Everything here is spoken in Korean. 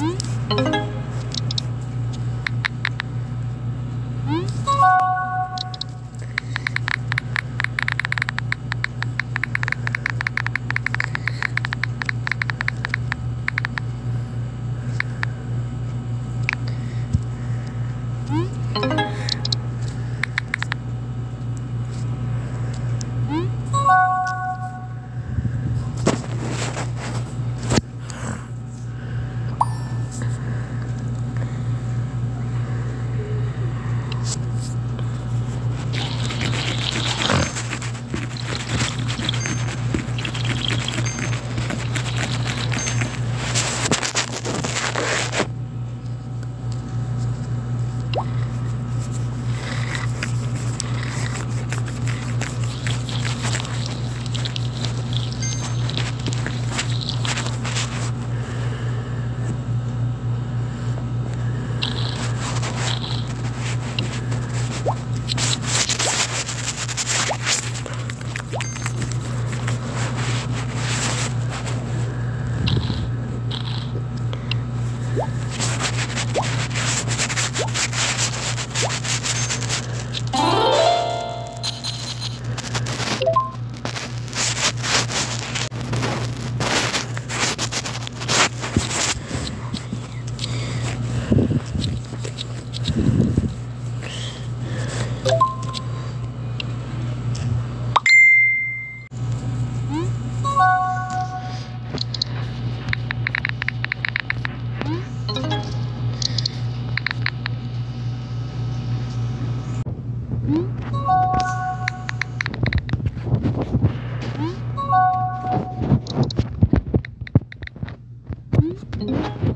음. you Thank you.